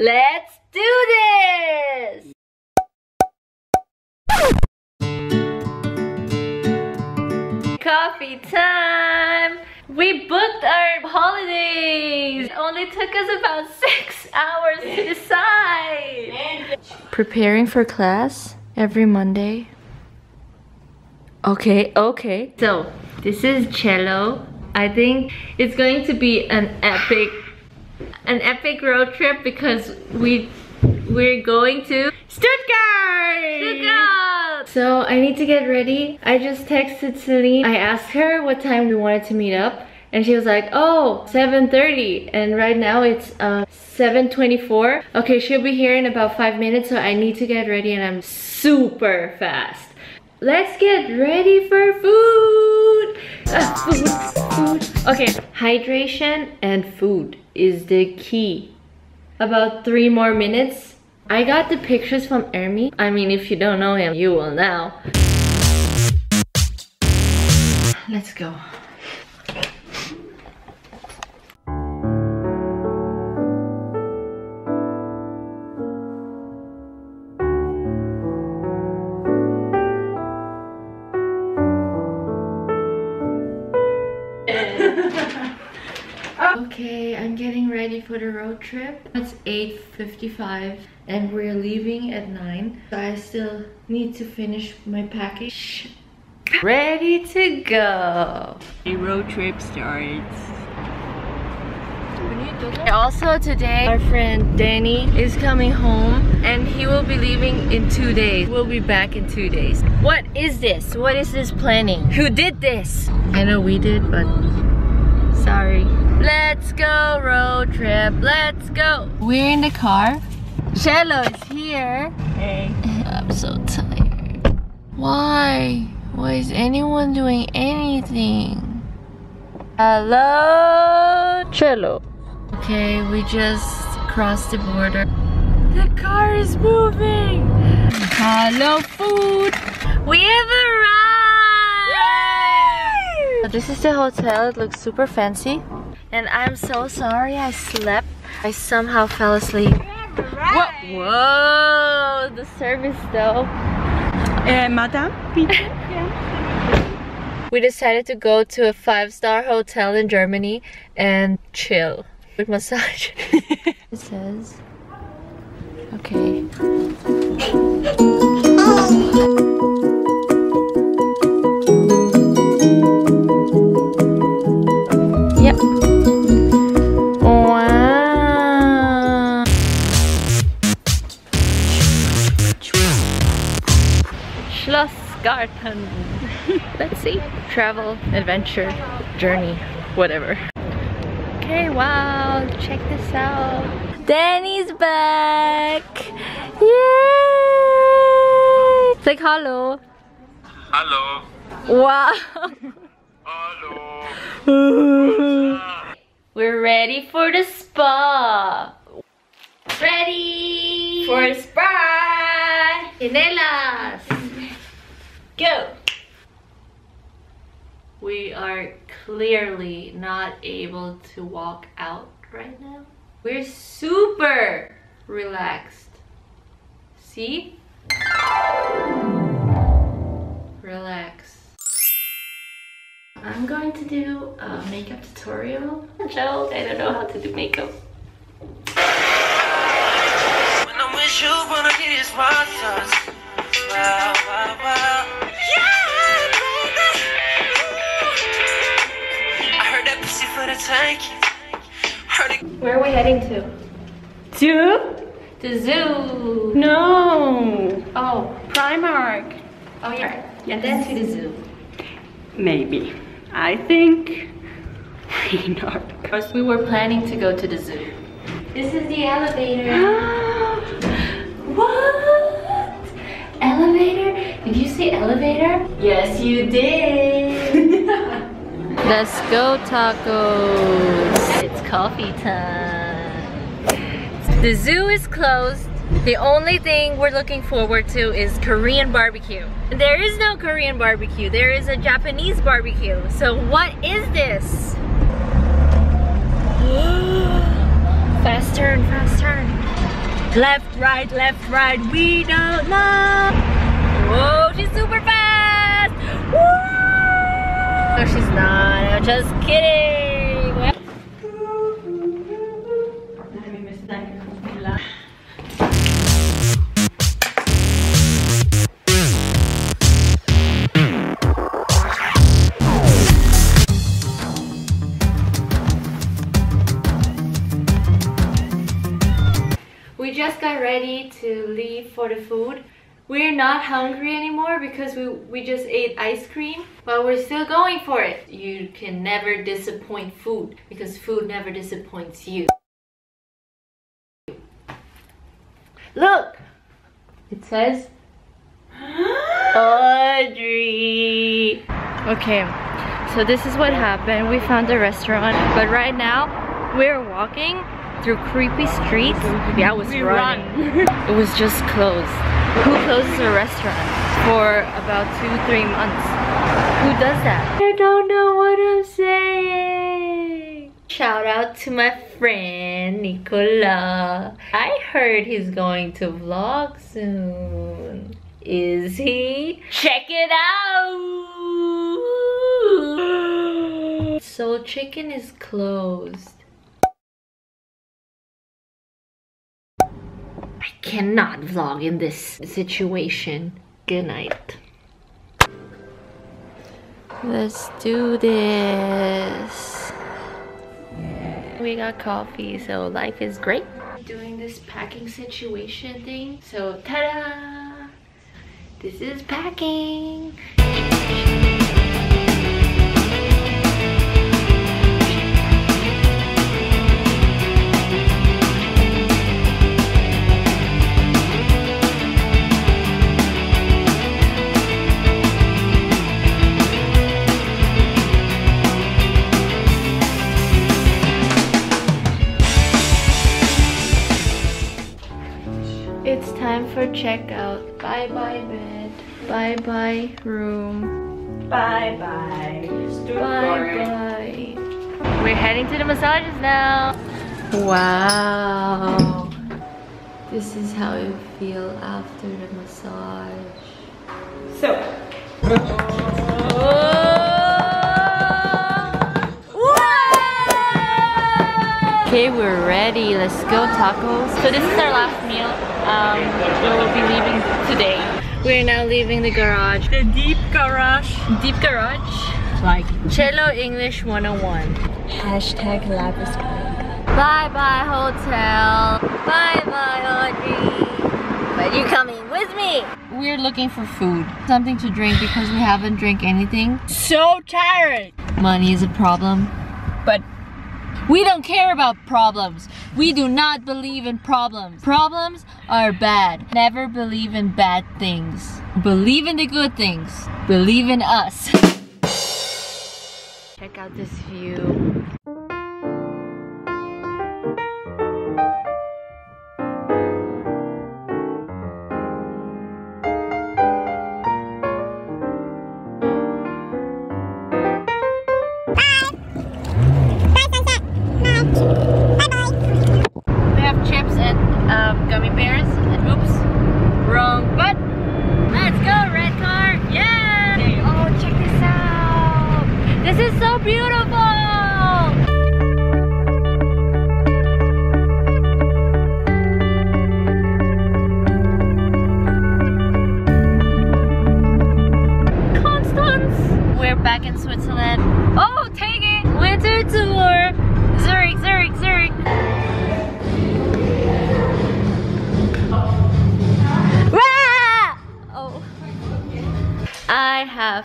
Let's do this! Coffee time! We booked our holidays! It only took us about six hours to decide! Preparing for class every Monday. Okay, okay. So, this is cello. I think it's going to be an epic an epic road trip because we we're going to Stuttgart! Stuttgart! So I need to get ready. I just texted Celine. I asked her what time we wanted to meet up and she was like, oh, 7.30 and right now it's uh, 7.24. Okay, she'll be here in about five minutes so I need to get ready and I'm super fast. Let's get ready for food! Uh, food, food. Okay, hydration and food is the key. About three more minutes. I got the pictures from Ermi. I mean, if you don't know him, you will now. Let's go. For the road trip. It's 8.55 and we're leaving at 9. So I still need to finish my package. Ready to go. The road trip starts. Also today, our friend Danny is coming home and he will be leaving in two days. We'll be back in two days. What is this? What is this planning? Who did this? I know we did, but sorry. Let's go road trip, let's go. We're in the car. Cello is here. Hey. I'm so tired. Why? Why is anyone doing anything? Hello, Cello. Okay, we just crossed the border. The car is moving. Hello, food. We have arrived. This is the hotel. It looks super fancy. And I'm so sorry I slept. I somehow fell asleep. Whoa, whoa, the service though. Uh, madam, We decided to go to a five-star hotel in Germany and chill with massage. it says, okay. Travel, adventure, journey, whatever. Okay, wow, check this out. Danny's back! Yay! Say hello. Hello. Wow. Hallo. We're ready for the spa. Ready for a spa. Chinelas. Go. We are clearly not able to walk out right now. We're super relaxed. See? Relax. I'm going to do a makeup tutorial. Joke, I don't know how to do makeup. Where are we heading to? Two? The zoo. No. Oh, Primark. oh yeah. And then to the zoo. Maybe. I think we know. First, we were planning to go to the zoo. This is the elevator. what? Elevator? Did you say elevator? Yes, you did. Let's go tacos. It's coffee time. The zoo is closed. The only thing we're looking forward to is Korean barbecue. There is no Korean barbecue. There is a Japanese barbecue. So what is this? fast turn, fast turn. Left, right, left, right, we don't know. Whoa, she's super fast! Woo! No, she's not. I'm just kidding. We just got ready to leave for the food. We're not hungry anymore because we, we just ate ice cream, but we're still going for it. You can never disappoint food because food never disappoints you. Look! It says Audrey. Okay, so this is what happened. We found a restaurant, but right now we're walking through creepy streets. Yeah, I was We running. it was just closed. Who closes a restaurant for about two, three months? Who does that? I don't know what I'm saying. Shout out to my friend Nicola. I heard he's going to vlog soon. Is he? Check it out! So Chicken is closed. I cannot vlog in this situation. Good night. Let's do this. We got coffee, so life is great. Doing this packing situation thing. So, ta-da! This is packing. Time for checkout. Bye bye bed. Bye bye room. Bye bye. Bye bye. We're heading to the massages now. Wow. This is how you feel after the massage. So, oh. Okay, we're ready. Let's go tacos. So this is our last meal. Um, we'll be leaving today. We're now leaving the garage. the deep garage. Deep garage. Like, Cello English 101. hashtag life is Bye bye hotel. Bye bye Audrey. But you coming with me? We're looking for food. Something to drink because we haven't drank anything. so tired. Money is a problem. We don't care about problems. We do not believe in problems. Problems are bad. Never believe in bad things. Believe in the good things. Believe in us. Check out this view.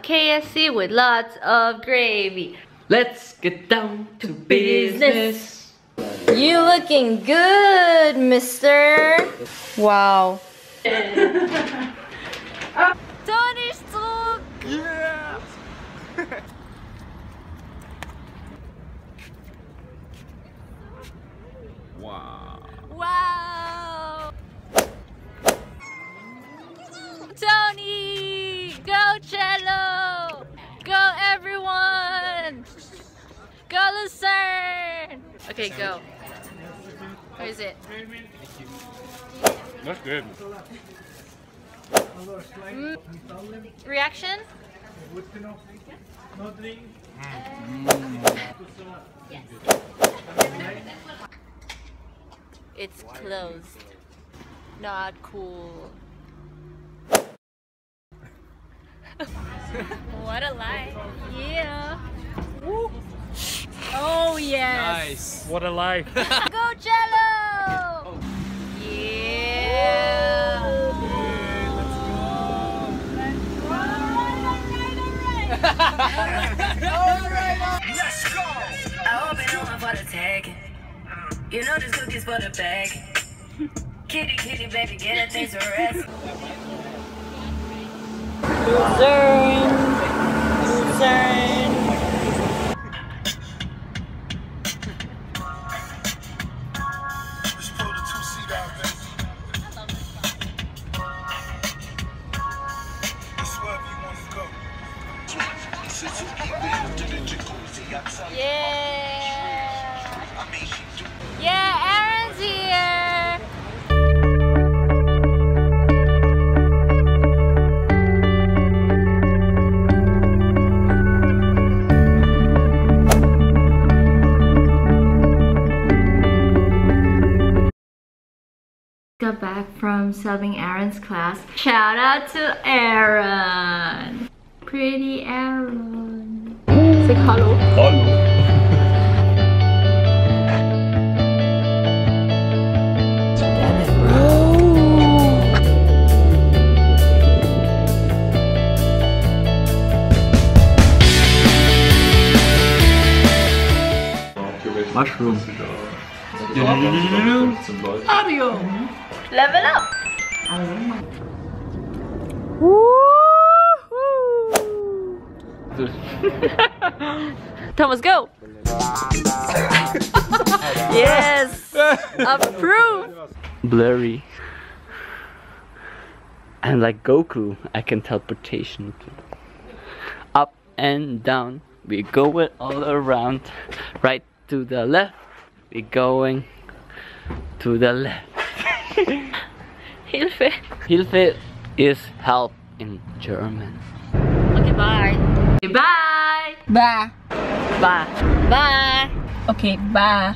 Have KFC with lots of gravy. Let's get down to business. You looking good, mister. Wow. Tony Stuck. Wow. Wow. Tony, go cello. Go everyone. Go Lucerne. Okay, go. Where is it? That's good. Mm. Reaction? It's closed. Not cool. what a lie. Yeah. Oh yes. Nice. What a life. I hope it don't for the tag. Mm. You know this cookie's for the bag. Kitty, kitty, baby, get her things to rest. Just from subbing Aaron's class. Shout out to Aaron. Pretty Aaron. Say hello. Mushroom. Level up. Thomas, go. yes. Approve. Blurry. And like Goku, I can teleportation. Up and down, we go it all around. Right to the left, we going to the left. Hilfe. Hilfe is help in German. Okay, bye. Bye. Bye. Bye. Bye. Okay, bye.